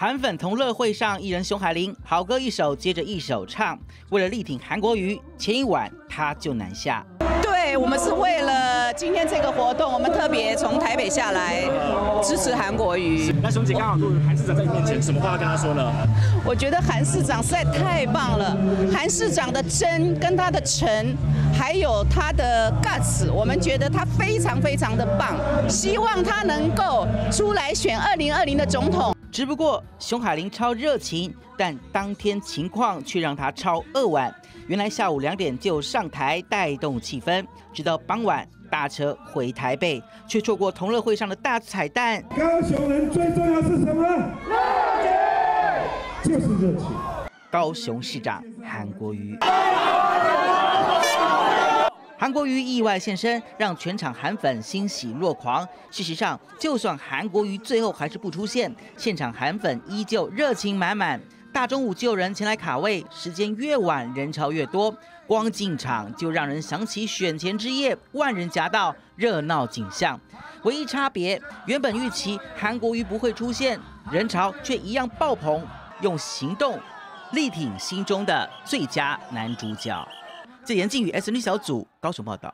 韩粉同乐会上，艺人熊海林好歌一首接着一首唱，为了力挺韩国瑜，前一晚他就南下。对我们是为了今天这个活动，我们特别从台北下来支持韩国瑜。那熊姐刚好录韩市长在你面前，什么话要跟他说呢？我觉得韩市长实在太棒了，韩市长的真跟他的诚，还有他的 guts，我们觉得他非常非常的棒，希望他能够出来选二零二零的总统。只不过熊海林超热情，但当天情况却让他超扼腕。原来下午两点就上台带动气氛，直到傍晚搭车回台北，却错过同乐会上的大彩蛋。高雄人最重要是什么？热情，就是热情。高雄市长韩国瑜，韩国瑜意外现身，让全场韩粉欣喜若狂。事实上，就算韩国瑜最后还是不出现，现场韩粉依旧热情满满。大中午就有人前来卡位，时间越晚人潮越多，光进场就让人想起选前之夜万人夹道热闹景象。唯一差别，原本预期韩国瑜不会出现，人潮却一样爆棚，用行动力挺心中的最佳男主角。这严靖宇 S N 小组高雄报道。